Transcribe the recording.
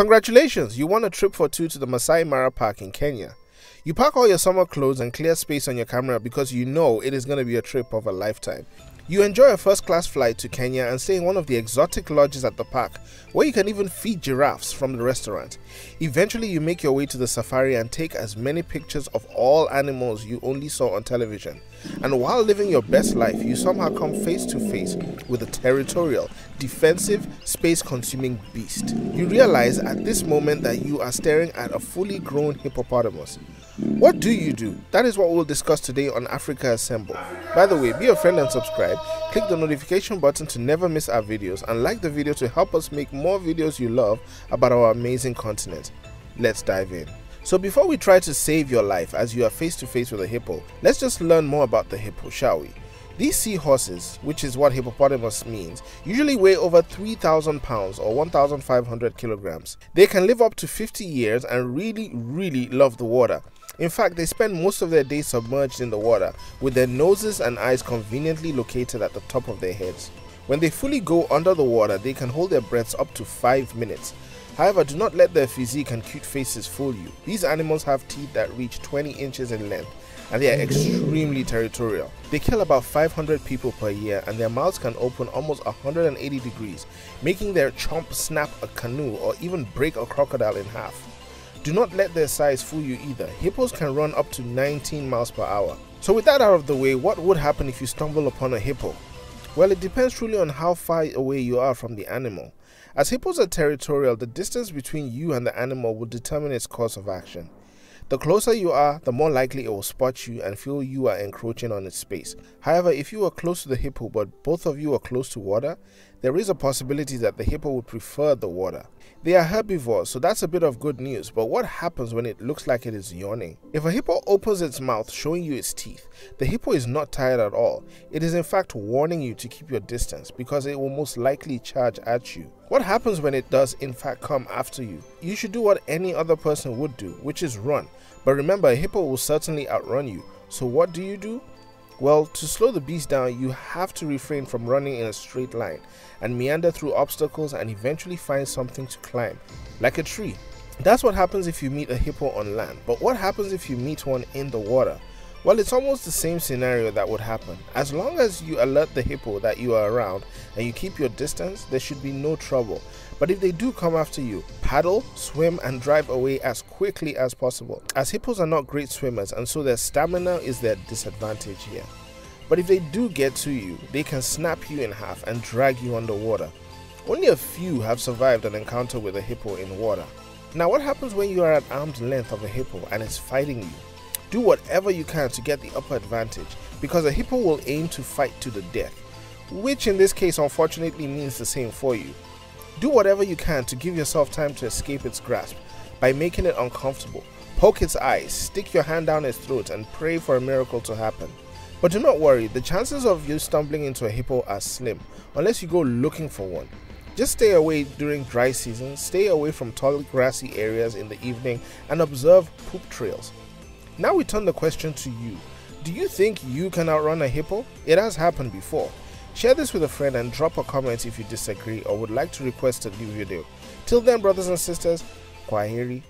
Congratulations, you won a trip for two to the Masai Mara Park in Kenya. You pack all your summer clothes and clear space on your camera because you know it is going to be a trip of a lifetime. You enjoy a first class flight to Kenya and stay in one of the exotic lodges at the park where you can even feed giraffes from the restaurant. Eventually, you make your way to the safari and take as many pictures of all animals you only saw on television. And while living your best life, you somehow come face to face with a territorial, defensive, space consuming beast. You realize at this moment that you are staring at a fully grown hippopotamus. What do you do? That is what we'll discuss today on Africa Assemble. By the way, be a friend and subscribe. Click the notification button to never miss our videos and like the video to help us make more videos you love about our amazing continent. Let's dive in. So before we try to save your life as you are face to face with a hippo, let's just learn more about the hippo, shall we? These seahorses, which is what hippopotamus means, usually weigh over 3,000 pounds or 1,500 kilograms. They can live up to 50 years and really, really love the water. In fact, they spend most of their day submerged in the water, with their noses and eyes conveniently located at the top of their heads. When they fully go under the water, they can hold their breaths up to 5 minutes. However, do not let their physique and cute faces fool you. These animals have teeth that reach 20 inches in length and they are extremely territorial. They kill about 500 people per year and their mouths can open almost 180 degrees, making their chomp snap a canoe or even break a crocodile in half. Do not let their size fool you either. Hippos can run up to 19 miles per hour. So with that out of the way, what would happen if you stumble upon a hippo? Well, it depends truly on how far away you are from the animal. As hippos are territorial, the distance between you and the animal will determine its course of action. The closer you are, the more likely it will spot you and feel you are encroaching on its space. However, if you are close to the hippo but both of you are close to water, there is a possibility that the hippo would prefer the water. They are herbivores, so that's a bit of good news, but what happens when it looks like it is yawning? If a hippo opens its mouth showing you its teeth, the hippo is not tired at all. It is in fact warning you to keep your distance because it will most likely charge at you. What happens when it does in fact come after you? You should do what any other person would do, which is run. But remember, a hippo will certainly outrun you. So what do you do? Well, to slow the beast down, you have to refrain from running in a straight line and meander through obstacles and eventually find something to climb, like a tree. That's what happens if you meet a hippo on land, but what happens if you meet one in the water? Well, it's almost the same scenario that would happen. As long as you alert the hippo that you are around and you keep your distance, there should be no trouble. But if they do come after you, paddle, swim, and drive away as quickly as possible. As hippos are not great swimmers, and so their stamina is their disadvantage here. But if they do get to you, they can snap you in half and drag you underwater. Only a few have survived an encounter with a hippo in water. Now, what happens when you are at arm's length of a hippo and it's fighting you? Do whatever you can to get the upper advantage because a hippo will aim to fight to the death, which in this case unfortunately means the same for you. Do whatever you can to give yourself time to escape its grasp by making it uncomfortable. Poke its eyes, stick your hand down its throat, and pray for a miracle to happen. But do not worry, the chances of you stumbling into a hippo are slim unless you go looking for one. Just stay away during dry season, stay away from tall grassy areas in the evening, and observe poop trails. Now we turn the question to you. Do you think you can outrun a hippo? It has happened before. Share this with a friend and drop a comment if you disagree or would like to request a new video. Till then, brothers and sisters, Kwaheri